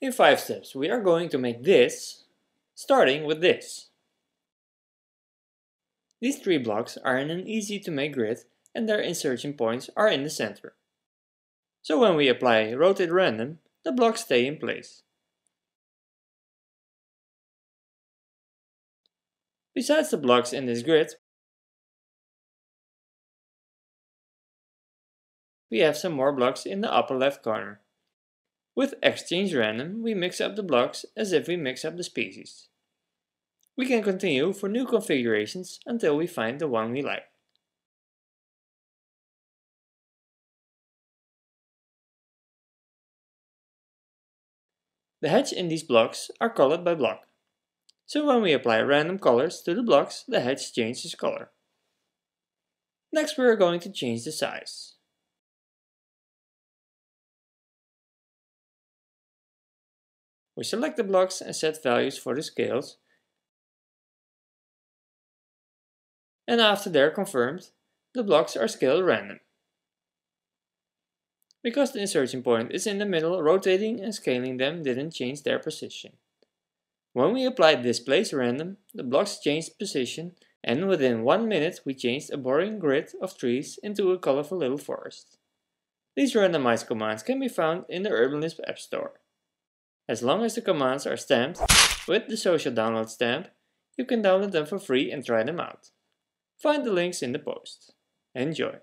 In 5 steps we are going to make this, starting with this. These three blocks are in an easy to make grid and their insertion points are in the center. So when we apply rotate random, the blocks stay in place. Besides the blocks in this grid, we have some more blocks in the upper left corner. With exchange random, we mix up the blocks as if we mix up the species. We can continue for new configurations until we find the one we like. The hedge in these blocks are colored by block. So when we apply random colors to the blocks, the hedge changes color. Next we are going to change the size. We select the blocks and set values for the scales. And after they're confirmed, the blocks are scaled random. Because the insertion point is in the middle, rotating and scaling them didn't change their position. When we applied displace random, the blocks changed position and within one minute we changed a boring grid of trees into a colorful little forest. These randomized commands can be found in the UrbanLisp App Store. As long as the commands are stamped with the social download stamp, you can download them for free and try them out. Find the links in the post. Enjoy!